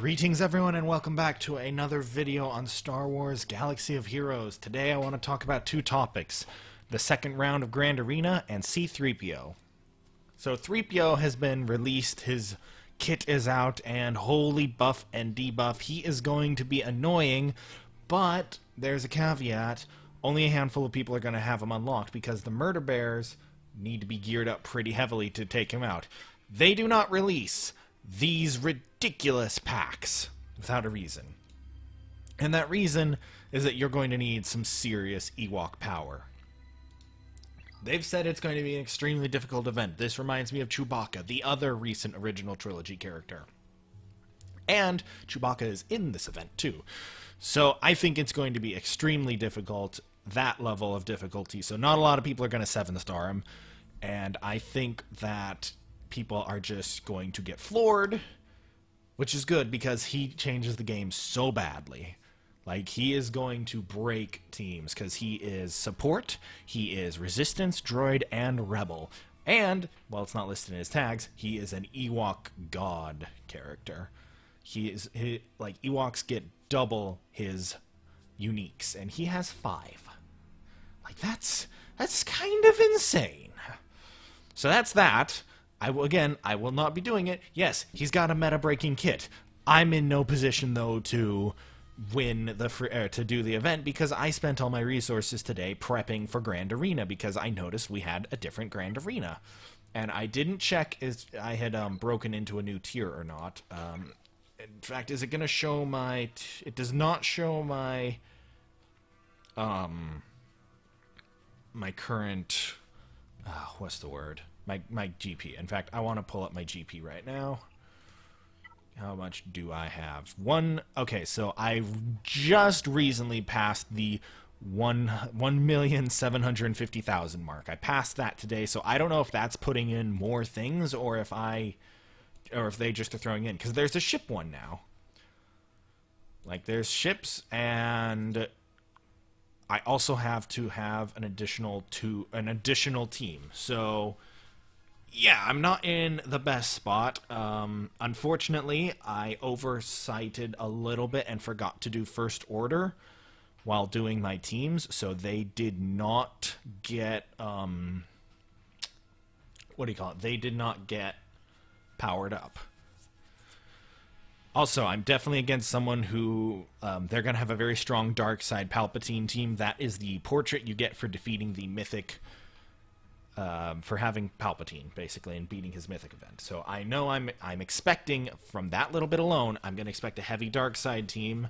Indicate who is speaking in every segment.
Speaker 1: Greetings everyone and welcome back to another video on Star Wars Galaxy of Heroes. Today I want to talk about two topics, the second round of Grand Arena and C-3PO. So 3PO has been released, his kit is out, and holy buff and debuff, he is going to be annoying, but there's a caveat, only a handful of people are going to have him unlocked because the Murder Bears need to be geared up pretty heavily to take him out. They do not release these ridiculous packs without a reason. And that reason is that you're going to need some serious Ewok power. They've said it's going to be an extremely difficult event. This reminds me of Chewbacca, the other recent original trilogy character. And Chewbacca is in this event too. So I think it's going to be extremely difficult, that level of difficulty. So not a lot of people are going to 7 star him. And I think that people are just going to get floored, which is good because he changes the game so badly. Like he is going to break teams because he is support, he is resistance, droid, and rebel. And while it's not listed in his tags, he is an Ewok god character. He is he, like Ewoks get double his uniques, and he has five. Like that's that's kind of insane. So that's that. I will again, I will not be doing it. Yes, he's got a meta breaking kit. I'm in no position though to win the free, uh, to do the event because I spent all my resources today prepping for Grand Arena because I noticed we had a different Grand Arena, and I didn't check if I had um, broken into a new tier or not. Um, in fact, is it going to show my? it does not show my. Um. My current. Uh, what's the word? My my GP. In fact, I want to pull up my GP right now. How much do I have? One. Okay, so I just recently passed the one one million seven hundred fifty thousand mark. I passed that today, so I don't know if that's putting in more things or if I or if they just are throwing in because there's a ship one now. Like there's ships and I also have to have an additional two an additional team. So yeah, I'm not in the best spot. Um, unfortunately, I oversighted a little bit and forgot to do first order while doing my teams, so they did not get um, what do you call it? They did not get powered up. Also, I'm definitely against someone who um, they're going to have a very strong dark side Palpatine team. That is the portrait you get for defeating the mythic um, for having Palpatine basically and beating his mythic event. So I know I'm I'm expecting from that little bit alone, I'm going to expect a heavy dark side team,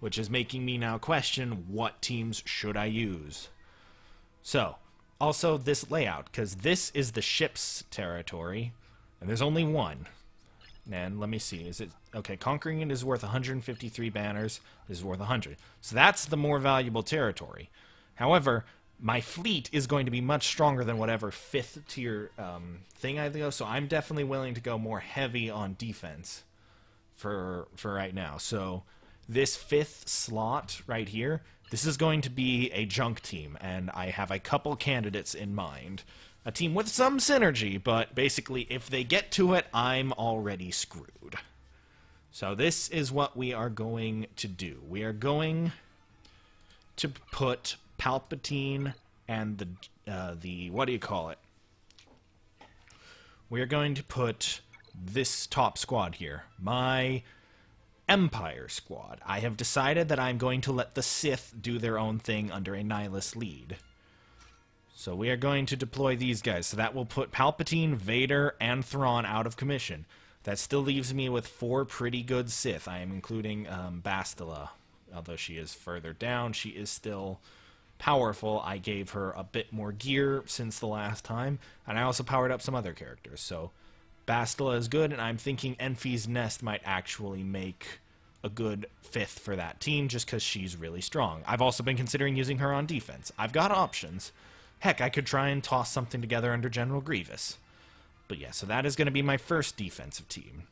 Speaker 1: which is making me now question what teams should I use. So also this layout because this is the ship's territory, and there's only one. And let me see, is it okay? Conquering it is worth 153 banners. This is worth 100, so that's the more valuable territory. However, my fleet is going to be much stronger than whatever fifth tier um, thing I go. So I'm definitely willing to go more heavy on defense for for right now. So this fifth slot right here, this is going to be a junk team, and I have a couple candidates in mind. A team with some synergy, but basically, if they get to it, I'm already screwed. So this is what we are going to do. We are going to put Palpatine and the uh, the what do you call it? We are going to put this top squad here, my Empire squad. I have decided that I'm going to let the Sith do their own thing under a Nihilus lead. So we are going to deploy these guys. So that will put Palpatine, Vader, and Thrawn out of commission. That still leaves me with four pretty good Sith. I am including um, Bastila. Although she is further down, she is still powerful, I gave her a bit more gear since the last time, and I also powered up some other characters. So Bastila is good, and I'm thinking Enfys Nest might actually make a good fifth for that team just because she's really strong. I've also been considering using her on defense. I've got options. Heck, I could try and toss something together under General Grievous. But yeah, so that is going to be my first defensive team.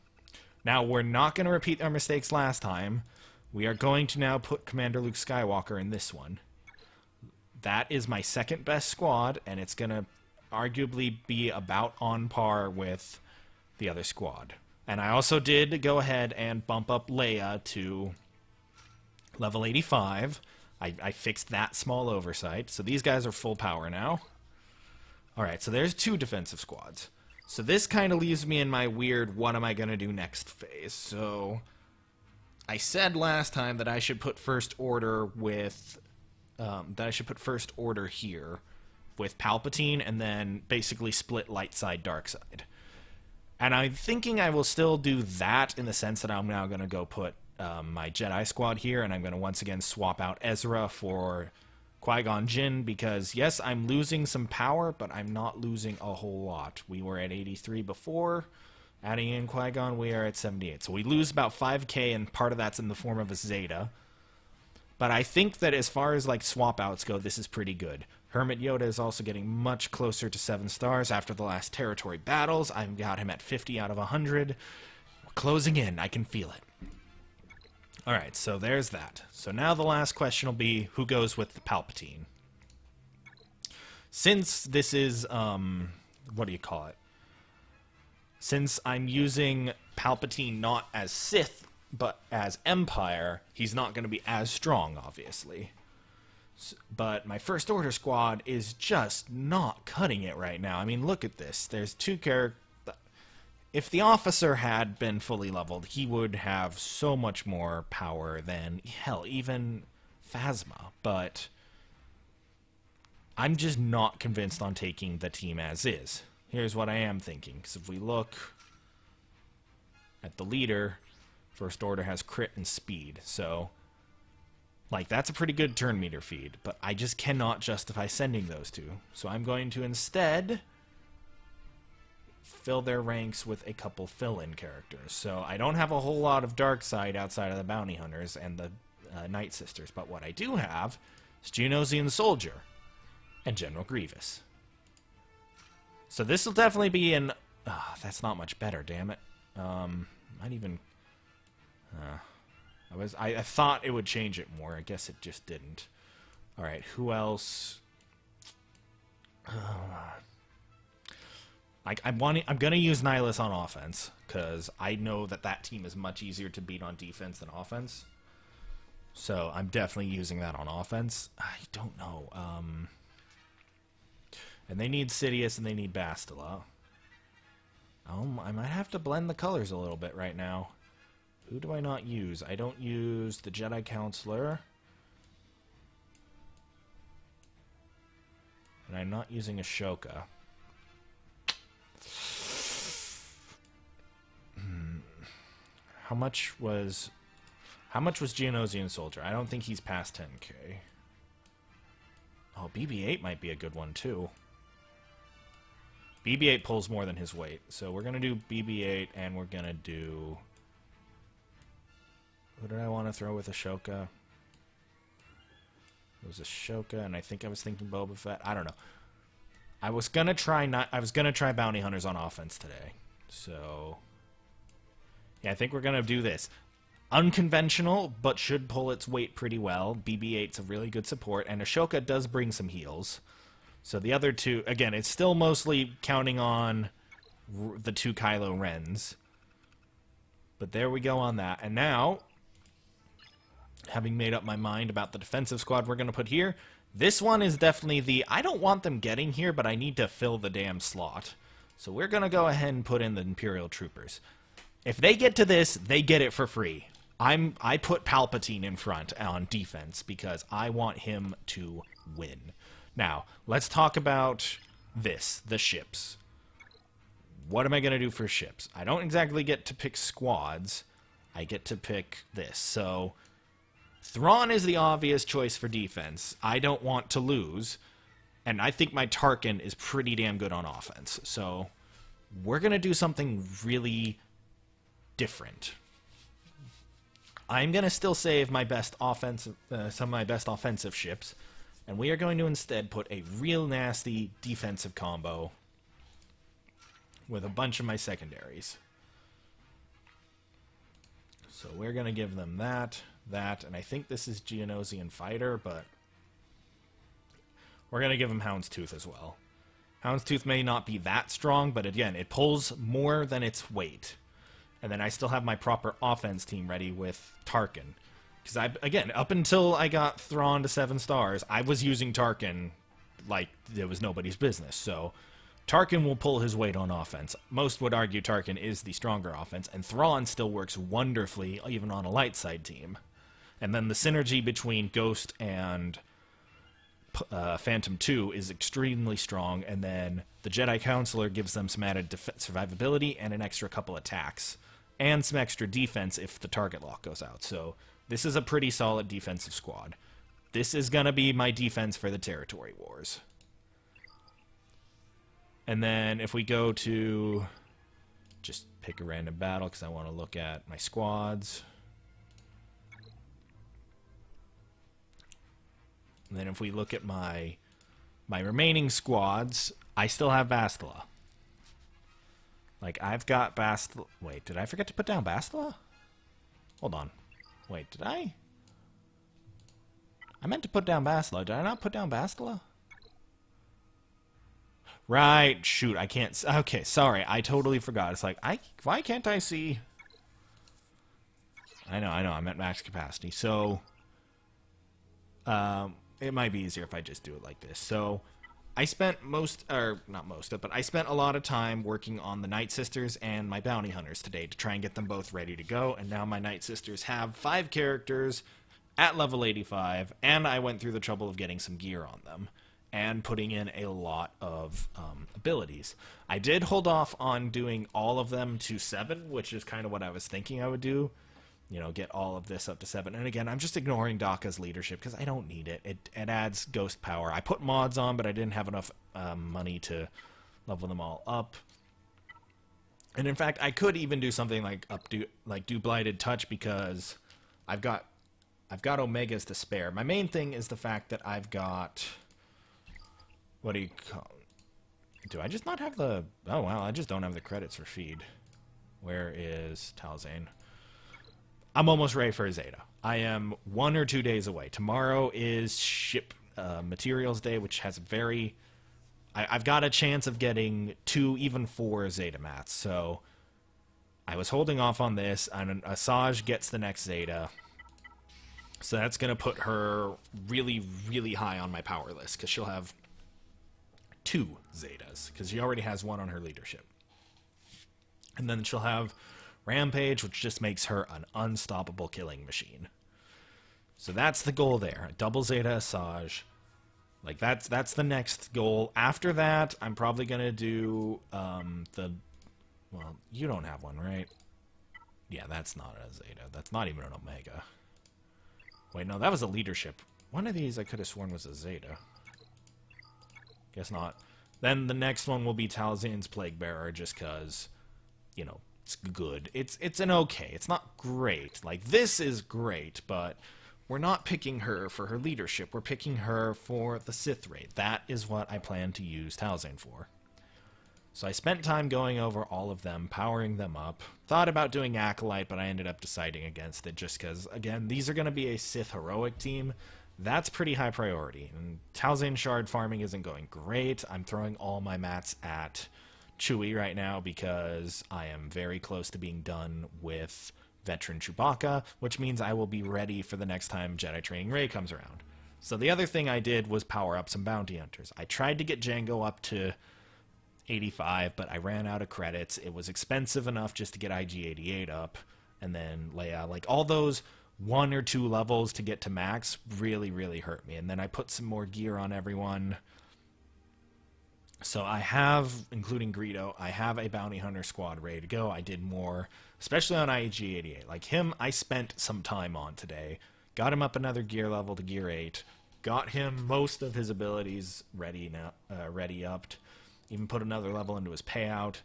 Speaker 1: Now, we're not going to repeat our mistakes last time. We are going to now put Commander Luke Skywalker in this one that is my second best squad, and it's going to arguably be about on par with the other squad. And I also did go ahead and bump up Leia to level 85. I, I fixed that small oversight. So these guys are full power now. Alright, so there's two defensive squads. So this kind of leaves me in my weird what am I going to do next phase. So I said last time that I should put first order with um, that I should put first order here with Palpatine and then basically split light side dark side. And I'm thinking I will still do that in the sense that I'm now going to go put um, my Jedi squad here and I'm going to once again swap out Ezra for Qui Gon Jinn because, yes, I'm losing some power, but I'm not losing a whole lot. We were at 83 before. Adding in Qui Gon, we are at 78. So we lose about 5k, and part of that's in the form of a Zeta. But I think that as far as like swap outs go, this is pretty good. Hermit Yoda is also getting much closer to 7 stars after the last territory battles. I've got him at 50 out of 100. We're closing in. I can feel it. Alright, so there's that. So now the last question will be who goes with the Palpatine? Since this is, um, what do you call it? Since I'm using Palpatine not as Sith, but as Empire, he's not going to be as strong, obviously. But my First Order squad is just not cutting it right now. I mean, look at this. There's two characters. If the officer had been fully leveled, he would have so much more power than, hell, even Phasma. But I'm just not convinced on taking the team as is. Here's what I am thinking. Because if we look at the leader, First Order has crit and speed. So, like, that's a pretty good turn meter feed. But I just cannot justify sending those two. So I'm going to instead fill their ranks with a couple fill-in characters. So I don't have a whole lot of dark side outside of the bounty hunters and the uh, night sisters, but what I do have is Geonosian Soldier and General Grievous. So this will definitely be an... Uh, that's not much better, damn it. Um, might even... Uh, I was I, I thought it would change it more. I guess it just didn't. All right, who else? Uh, I, I'm wanting. I'm gonna use Nihilus on offense because I know that that team is much easier to beat on defense than offense. So I'm definitely using that on offense. I don't know. Um, and they need Sidious and they need Bastila. Um, I might have to blend the colors a little bit right now. Who do I not use? I don't use the Jedi Consular. And I'm not using Ahsoka. Hmm. How much was... How much was Geonosian Soldier? I don't think he's past 10k. Oh, BB-8 might be a good one, too. BB-8 pulls more than his weight. So we're going to do BB-8, and we're going to do... Who did I want to throw with Ahsoka? It was Ahsoka, and I think I was thinking Boba Fett. I don't know. I was gonna try not. I was gonna try bounty hunters on offense today. So, yeah, I think we're gonna do this. Unconventional, but should pull its weight pretty well. BB-8's a really good support, and Ahsoka does bring some heals. So the other two, again, it's still mostly counting on the two Kylo Rens. But there we go on that. And now, having made up my mind about the defensive squad we're going to put here, this one is definitely the, I don't want them getting here, but I need to fill the damn slot. So we're going to go ahead and put in the Imperial Troopers. If they get to this, they get it for free. I'm I put Palpatine in front on defense because I want him to win. Now, let's talk about this, the ships. What am I going to do for ships? I don't exactly get to pick squads. I get to pick this. So, Thrawn is the obvious choice for defense. I don't want to lose. And I think my Tarkin is pretty damn good on offense. So, we're going to do something really different. I'm going to still save my best offensive, uh, some of my best offensive ships and we are going to instead put a real nasty defensive combo with a bunch of my secondaries. So we're going to give them that, that, and I think this is Geonosian Fighter, but we're going to give them Houndstooth as well. Houndstooth may not be that strong, but again, it pulls more than its weight. And then I still have my proper offense team ready with Tarkin. Because I, again, up until I got Thrawn to seven stars, I was using Tarkin like it was nobody's business. So Tarkin will pull his weight on offense. Most would argue Tarkin is the stronger offense, and Thrawn still works wonderfully even on a light side team. And then the synergy between Ghost and uh, Phantom 2 is extremely strong, and then the Jedi Consular gives them some added survivability and an extra couple attacks, and some extra defense if the target lock goes out. So this is a pretty solid defensive squad. This is going to be my defense for the Territory Wars. And then if we go to just pick a random battle because I want to look at my squads. And then if we look at my my remaining squads, I still have Bastila. Like I've got Bastila. Wait, did I forget to put down Bastila? Hold on. Wait, did I? I meant to put down Bastila. Did I not put down Bastila? Right. Shoot, I can't. Okay, sorry. I totally forgot. It's like I. Why can't I see? I know. I know. I'm at max capacity. So. Um, it might be easier if I just do it like this. So, I spent most, or not most, of but I spent a lot of time working on the Night Sisters and my Bounty Hunters today to try and get them both ready to go. And now my Night Sisters have five characters at level 85, and I went through the trouble of getting some gear on them and putting in a lot of um, abilities. I did hold off on doing all of them to 7, which is kind of what I was thinking I would do you know, get all of this up to seven. And again, I'm just ignoring Daka's leadership because I don't need it. it. It adds ghost power. I put mods on, but I didn't have enough um, money to level them all up. And in fact, I could even do something like up do like do blighted touch because I've got I've got omegas to spare. My main thing is the fact that I've got what do you call? Do I just not have the? Oh wow, I just don't have the credits for feed. Where is Talzin? I'm almost ready for a Zeta. I am one or two days away. Tomorrow is ship uh, materials day, which has very. I, have got a chance of getting two, even four Zeta mats. So I was holding off on this, and Asajj gets the next Zeta. So that's going to put her really, really high on my power list because she'll have two Zetas because she already has one on her leadership. And then she'll have Rampage, which just makes her an unstoppable killing machine. So that's the goal there. Double Zeta Asajj. Like that's that's the next goal. After that, I'm probably gonna do um, the. Well, you don't have one, right? Yeah, that's not a Zeta. That's not even an Omega. Wait, no, that was a leadership. One of these I could have sworn was a Zeta. Guess not. Then the next one will be Talzin's Plague Bearer, just because, you know, it's good. It's it's an okay. It's not great. Like this is great, but we're not picking her for her leadership. We're picking her for the Sith raid. That is what I plan to use Talzin for. So I spent time going over all of them, powering them up. Thought about doing Acolyte, but I ended up deciding against it just because, again, these are going to be a Sith heroic team. That's pretty high priority. And Talzin Shard farming isn't going great. I'm throwing all my mats at Chewie right now because I am very close to being done with veteran Chewbacca, which means I will be ready for the next time Jedi Training Rey comes around. So the other thing I did was power up some bounty hunters. I tried to get Jango up to 85, but I ran out of credits. It was expensive enough just to get IG88 up, and then Leia. Like all those one or two levels to get to max really, really hurt me. And then I put some more gear on everyone so I have, including Greedo, I have a bounty hunter squad ready to go. I did more, especially on IG88. Like him, I spent some time on today. Got him up another gear level to gear 8. Got him most of his abilities ready now, uh, ready upped. Even put another level into his payout.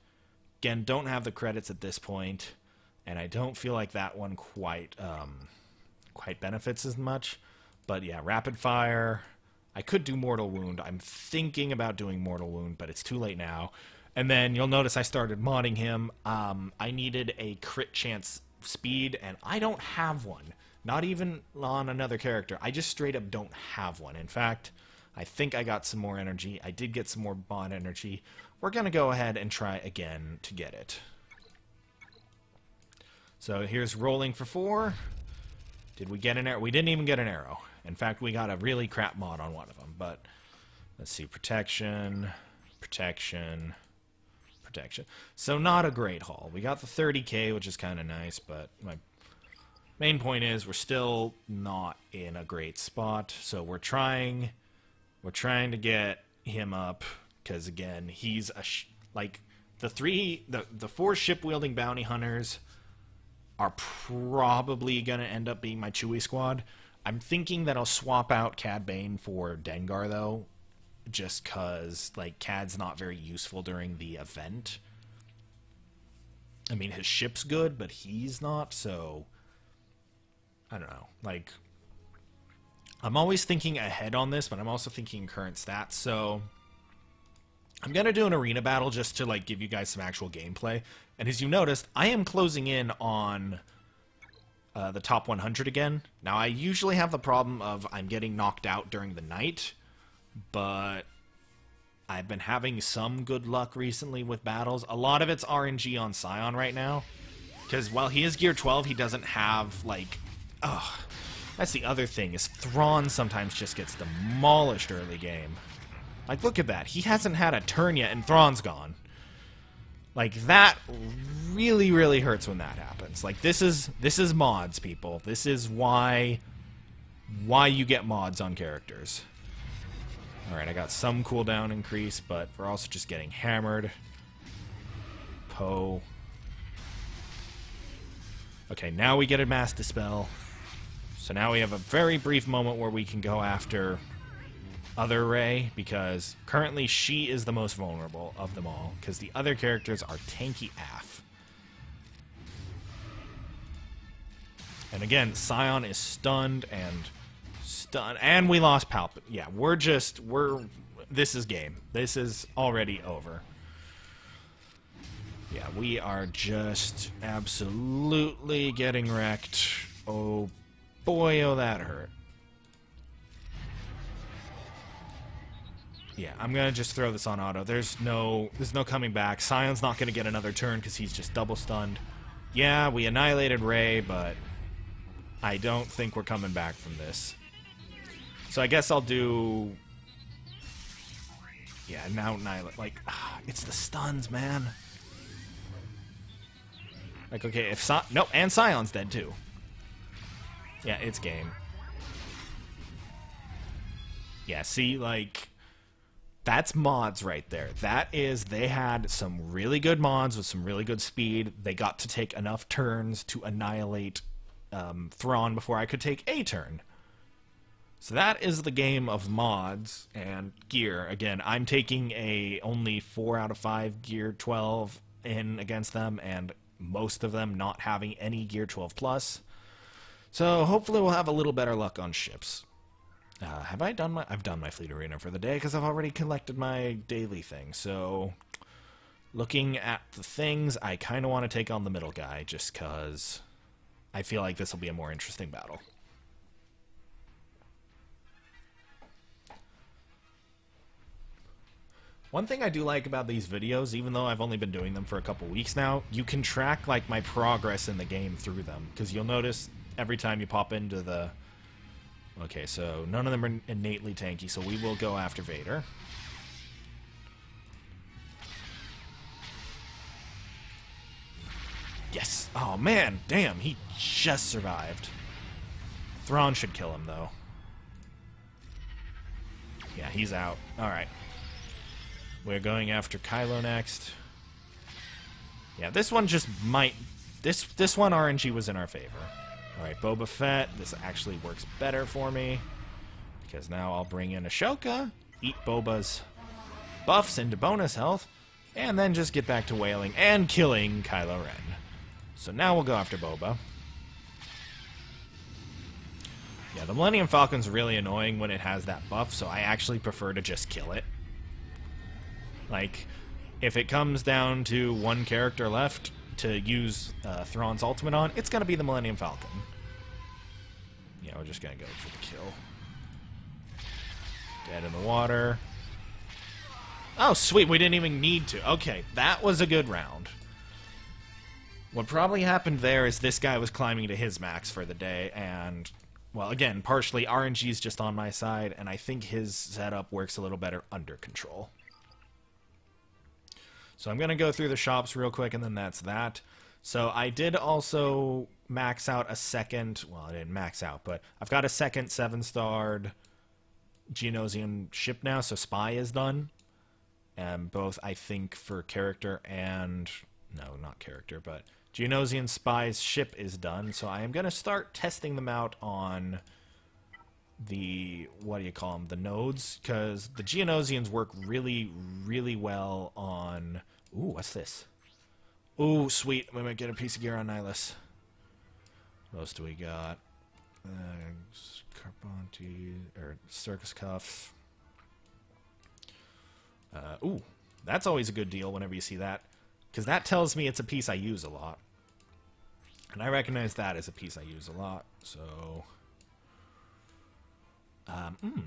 Speaker 1: Again, don't have the credits at this point, and I don't feel like that one quite um, quite benefits as much. But yeah, rapid fire, I could do Mortal Wound. I'm thinking about doing Mortal Wound, but it's too late now. And then you'll notice I started modding him. Um, I needed a crit chance speed, and I don't have one. Not even on another character. I just straight up don't have one. In fact, I think I got some more energy. I did get some more bond energy. We're going to go ahead and try again to get it. So here's rolling for four. Did we get an arrow? We didn't even get an arrow. In fact, we got a really crap mod on one of them. But let's see. Protection, protection, protection. So not a great haul. We got the 30k, which is kind of nice, but my main point is we're still not in a great spot. So we're trying, we're trying to get him up because again, he's a like the three, the the four ship wielding bounty hunters are probably gonna end up being my Chewie squad. I'm thinking that I'll swap out Cad Bane for Dengar though, just cause like Cad's not very useful during the event. I mean, his ship's good, but he's not, so I don't know. Like, I'm always thinking ahead on this, but I'm also thinking current stats. So I'm gonna do an arena battle just to like give you guys some actual gameplay. And as you noticed, I am closing in on uh, the top 100 again. Now I usually have the problem of I'm getting knocked out during the night, but I've been having some good luck recently with battles. A lot of it's RNG on Sion right now. Because while he is gear 12, he doesn't have, like... Ugh. That's the other thing, is Thrawn sometimes just gets demolished early game. Like, look at that. He hasn't had a turn yet, and Thrawn's gone. Like, that really, really hurts when that happens. Like, this is this is mods, people. This is why why you get mods on characters. Alright, I got some cooldown increase, but we're also just getting hammered. Poe. Okay, now we get a Mass Dispel. So now we have a very brief moment where we can go after other Rey, because currently she is the most vulnerable of them all because the other characters are tanky AF. And again, Sion is stunned and stunned, and we lost Palp. Yeah, we're just we're this is game. This is already over. Yeah, we are just absolutely getting wrecked. Oh boy, oh that hurt. Yeah, I'm gonna just throw this on auto. There's no, there's no coming back. Sion's not gonna get another turn because he's just double stunned. Yeah, we annihilated Rey, but I don't think we're coming back from this. So I guess I'll do. Yeah, now. Like, ah, it's the stuns, man. Like, okay, if no, and Sion's dead too. Yeah, it's game. Yeah, see, like that's mods right there. That is, they had some really good mods with some really good speed. They got to take enough turns to annihilate um, Thrawn before I could take a turn. So that is the game of mods and gear. Again, I'm taking a only 4 out of 5 gear 12 in against them, and most of them not having any gear 12 plus. So hopefully we'll have a little better luck on ships. Uh, have I done my... I've done my fleet arena for the day because I've already collected my daily thing. So, looking at the things, I kind of want to take on the middle guy just because I feel like this will be a more interesting battle. One thing I do like about these videos, even though I've only been doing them for a couple weeks now, you can track like my progress in the game through them because you'll notice every time you pop into the Okay, so none of them are innately tanky, so we will go after Vader. Yes! Oh, man! Damn, he just survived. Thrawn should kill him, though. Yeah, he's out. Alright. We're going after Kylo next. Yeah, this one just might... This, this one RNG was in our favor. Alright, Boba Fett. This actually works better for me. Because now I'll bring in Ahsoka, eat Boba's buffs into bonus health, and then just get back to whaling and killing Kylo Ren. So now we'll go after Boba. Yeah, the Millennium Falcon's really annoying when it has that buff, so I actually prefer to just kill it. Like, if it comes down to one character left to use uh, Thrawn's ultimate on, it's going to be the Millennium Falcon. Yeah, we're just gonna go for the kill. Dead in the water. Oh, sweet. We didn't even need to. Okay, that was a good round. What probably happened there is this guy was climbing to his max for the day, and, well, again, partially RNG is just on my side, and I think his setup works a little better under control. So I'm going to go through the shops real quick, and then that's that. So I did also max out a second, well, I didn't max out, but I've got a second seven-starred Geonosian ship now, so Spy is done. And both, I think, for character and... No, not character, but Geonosian Spy's ship is done, so I am going to start testing them out on the, what do you call them, the nodes, because the Geonosians work really, really well on... Ooh, what's this? Ooh, sweet. We might get a piece of gear on Nihilus. What else do we got? Uh, Carpenti, or Circus Cuff. Uh, ooh, that's always a good deal whenever you see that. Because that tells me it's a piece I use a lot. And I recognize that as a piece I use a lot, so... Um, mm.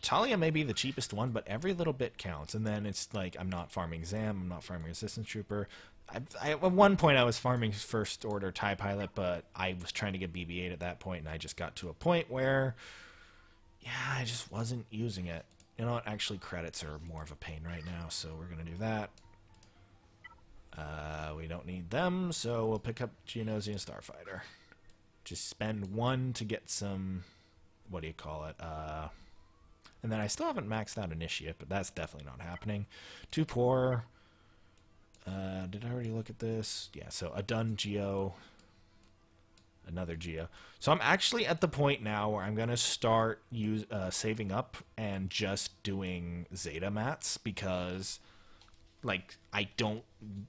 Speaker 1: Talia may be the cheapest one, but every little bit counts. And then it's like, I'm not farming Zam, I'm not farming Resistance Trooper. I, I, at one point, I was farming First Order TIE Pilot, but I was trying to get BB 8 at that point, and I just got to a point where, yeah, I just wasn't using it. You know what? Actually, credits are more of a pain right now, so we're going to do that. Uh, we don't need them, so we'll pick up Geonosian Starfighter. Just spend one to get some, what do you call it, uh, and then I still haven't maxed out Initiate, but that's definitely not happening. Too poor. Uh, did I already look at this? Yeah, so a done Geo. Another Geo. So I'm actually at the point now where I'm going to start use, uh, saving up and just doing Zeta mats because like I don't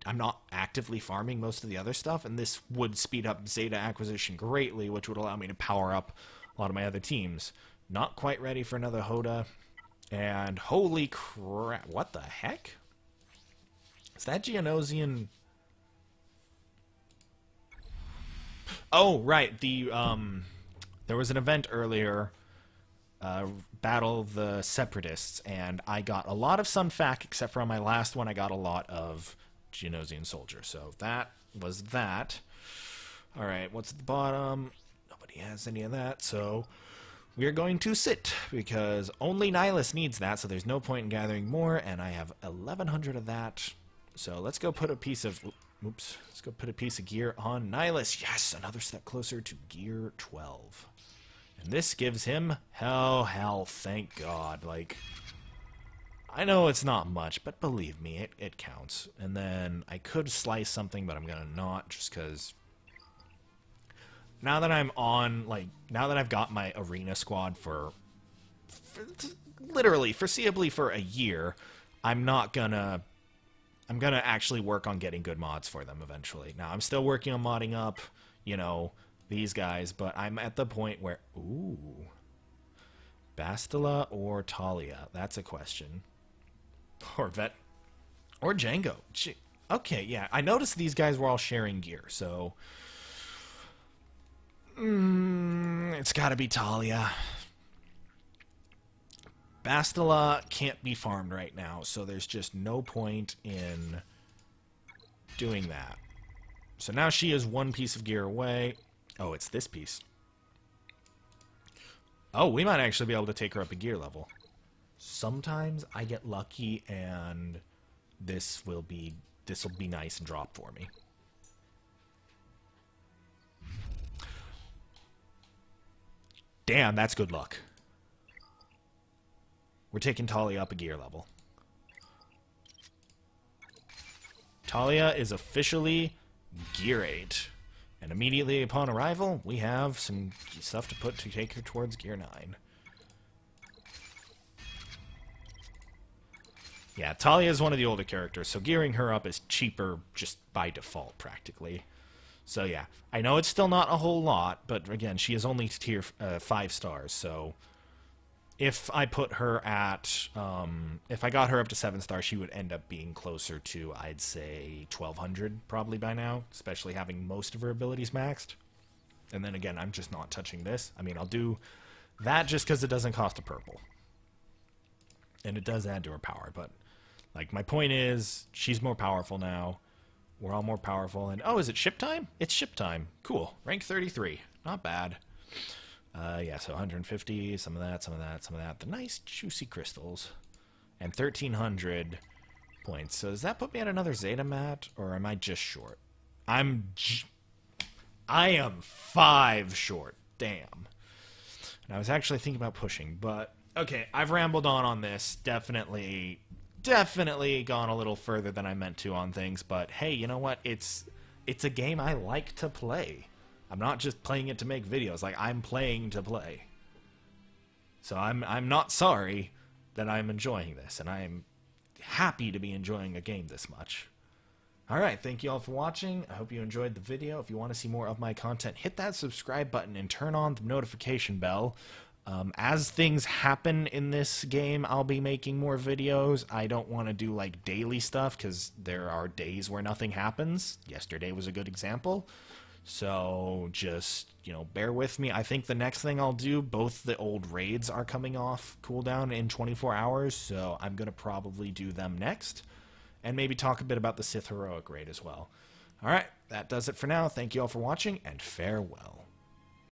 Speaker 1: I'm not actively farming most of the other stuff and this would speed up Zeta acquisition greatly which would allow me to power up a lot of my other teams. Not quite ready for another Hoda. And holy crap, what the heck? Is that Geonosian... Oh, right, the, um... There was an event earlier, uh, Battle the Separatists, and I got a lot of Sun Fac, except for on my last one I got a lot of Geonosian Soldier. So that was that. Alright, what's at the bottom? Nobody has any of that, so we are going to sit because only Nihilus needs that, so there's no point in gathering more, and I have 1100 of that. So let's go put a piece of oops, let's go put a piece of gear on Nihilus. Yes, another step closer to gear 12. And this gives him hell, hell, thank God. Like, I know it's not much, but believe me, it, it counts. And then I could slice something, but I'm gonna not just because now that I'm on, like, now that I've got my arena squad for, for literally, foreseeably for a year, I'm not gonna, I'm gonna actually work on getting good mods for them eventually. Now, I'm still working on modding up, you know, these guys, but I'm at the point where, ooh, Bastila or Talia? That's a question. Or Vet, or Jango. Okay, yeah, I noticed these guys were all sharing gear, so Mm, it's got to be Talia. Bastila can't be farmed right now, so there's just no point in doing that. So now she is one piece of gear away. Oh, it's this piece. Oh, we might actually be able to take her up a gear level. Sometimes I get lucky and this will be this will be nice and drop for me. Damn, that's good luck. We're taking Talia up a gear level. Talia is officially Gear 8. And immediately upon arrival, we have some stuff to put to take her towards Gear 9. Yeah, Talia is one of the older characters, so gearing her up is cheaper just by default, practically. So yeah, I know it's still not a whole lot, but again, she is only tier uh, five stars. So if I put her at, um, if I got her up to seven stars, she would end up being closer to, I'd say, 1200 probably by now, especially having most of her abilities maxed. And then again, I'm just not touching this. I mean, I'll do that just because it doesn't cost a purple. And it does add to her power, but Like, my point is, she's more powerful now. We're all more powerful. And, oh, is it ship time? It's ship time. Cool. Rank 33. Not bad. Uh, yeah, so 150, some of that, some of that, some of that. The nice, juicy crystals. And 1,300 points. So does that put me at another Zeta mat, or am I just short? I'm... J- I am five short. Damn. And I was actually thinking about pushing, but... Okay, I've rambled on on this. Definitely, definitely gone a little further than I meant to on things, but hey, you know what? It's it's a game I like to play. I'm not just playing it to make videos. Like I'm playing to play. So I'm I'm not sorry that I'm enjoying this, and I'm happy to be enjoying a game this much. Alright, thank you all for watching. I hope you enjoyed the video. If you want to see more of my content, hit that subscribe button and turn on the notification bell. Um, as things happen in this game, I'll be making more videos. I don't want to do like daily stuff because there are days where nothing happens. Yesterday was a good example. So just, you know, bear with me. I think the next thing I'll do, both the old raids are coming off cooldown in 24 hours, so I'm going to probably do them next. And maybe talk a bit about the Sith Heroic raid as well. Alright, that does it for now. Thank you all for watching, and farewell.